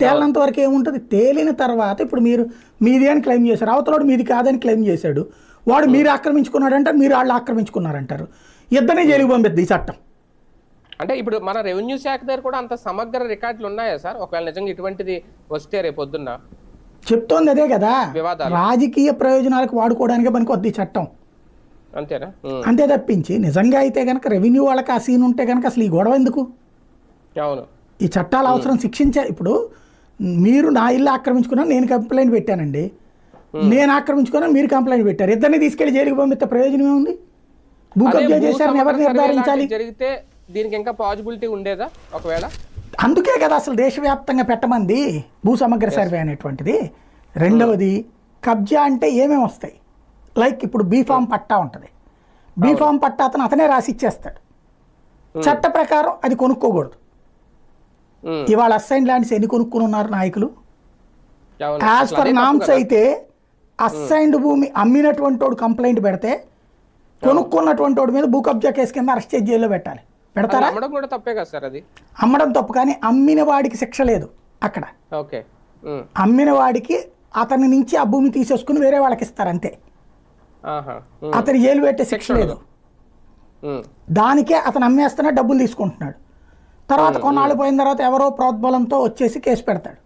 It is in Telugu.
తేలినంత వరకు ఏముంటుంది? తేలిన తర్వాత ఇప్పుడు మీరు మీది అని క్లెయిమ్ చేశారు. అవతలోడు మీది కాదని క్లెయిమ్ చేశాడు. వాడు మీరు ఆక్రమించుకున్నాడంటారు మీరు వాళ్ళు ఆక్రమించుకున్నారంటారు. ఇద్దరిని జైలుకి పంపిద్ది ఈ చట్టం. అంటే ఇప్పుడు మన రెవెన్యూ శాఖ దగ్గర కూడా అంత సమగ్ర రికార్డులు ఉన్నాయా సార్? ఒకవేళ నిజంగా ఇటువంటిది వస్తే రేపు పొద్దున్న. చెప్తోంది అదే కదా. రాజకీయ ప్రయోజనాలకు వాడుకోవడానికే పనికొద్ది చట్టం. అంతేనా? ఉమ్, అంతే తప్పించి నిజంగా అయితే కనుక రెవెన్యూ వాళ్ళకి ఆ సీన్ ఉంటే కనుక అసలు ఈ గొడవ ఎందుకు? అవును. ఈ చట్టాలు అవసరం శిక్షించే ఇప్పుడు మీరు నా ఇల్లు ఆక్రమించుకున్నా నేను కంప్లైంట్ పెట్టానండి. నేను ఆక్రమించుకున్నా మీరు కంప్లైంట్ పెట్టారు. ఇద్దరిని తీసుకెళ్ళి జైలుకి పంపిస్తే ప్రయోజనం ఏముంది? భూ కబ్జా చేశారని ఎవరు నిర్ధారించాలి? జరిగితే దీనికి ఇంకా పాజిబిలిటీ ఉండేదా ఒకవేళ? అందుకే కదా అసలు దేశవ్యాప్తంగా పెట్టమంది భూ సమగ్ర సర్వే అనేటువంటిది. రెండవది కబ్జా అంటే ఏమేమి వస్తాయి? లైక్ ఇప్పుడు బీఫామ్ పట్టా ఉంటుంది. బీఫామ్ పట్టా అతను అతనే రాసి ఇచ్చేస్తాడు. చట్ట ప్రకారం అది కొనుక్కోకూడదు. ఇవాళ అసైన్ ల్యాండ్స్ ఎన్ని కొనుక్కుని ఉన్నారు నాయకులు. As per norms. అయితే అసైన్డ్ భూమి అమ్మినటువంటి వాడు కంప్లైంట్ పెడితే కొనుక్కున్నటువంటి వాడి మీద భూ కబ్జా కేసు కింద అరెస్ట్ చేసి జైల్లో పెట్టాలి. పెడతారా? అమ్మడం కూడా తప్పే కదా సార్ అది. అమ్మడం తప్పు కానీ అమ్మిన వాడికి శిక్ష లేదు అక్కడ. ఓకే. అమ్మిన వాడికి అతని నుంచి ఆ భూమి తీసేసుకుని వేరే వాళ్ళకి ఇస్తారు అంతే. అతని జైలు పెట్టే శిక్ష లేదు. దానికే అతను అమ్మేస్తున్నా డబ్బులు తీసుకుంటున్నాడు. తర్వాత కొన్నాళ్ళు పోయిన తర్వాత ఎవరో ప్రోద్బలంతో వచ్చేసి కేసు పెడతాడు.